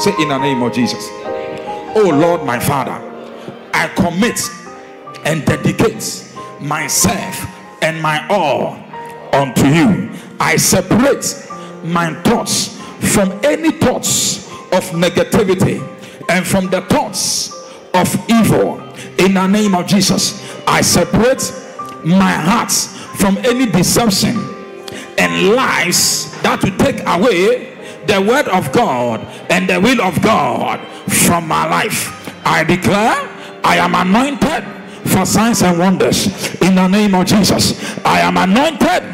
Say in the name of Jesus. Oh Lord, my Father, I commit and dedicate myself and my all unto you. I separate my thoughts from any thoughts of negativity and from the thoughts of evil. In the name of Jesus, I separate my heart from any deception and lies that will take away the word of God and the will of God from my life. I declare I am anointed for signs and wonders in the name of Jesus. I am anointed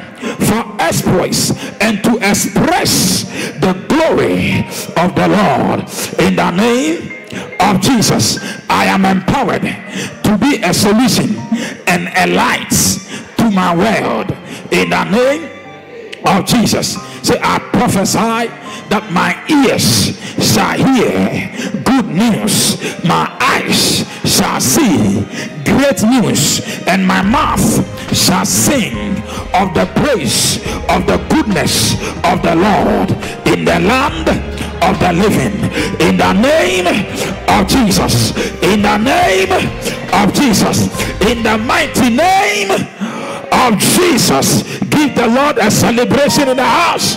for exploits and to express the glory of the Lord in the name of Jesus. I am empowered to be a solution and a light to my world in the name of Jesus. Say, I prophesy that my ears shall hear good news, my eyes shall see great news, and my mouth shall sing of the praise of the goodness of the Lord in the land of the living. In the name of Jesus, in the name of Jesus, in the mighty name of Jesus, give the Lord a celebration in the house.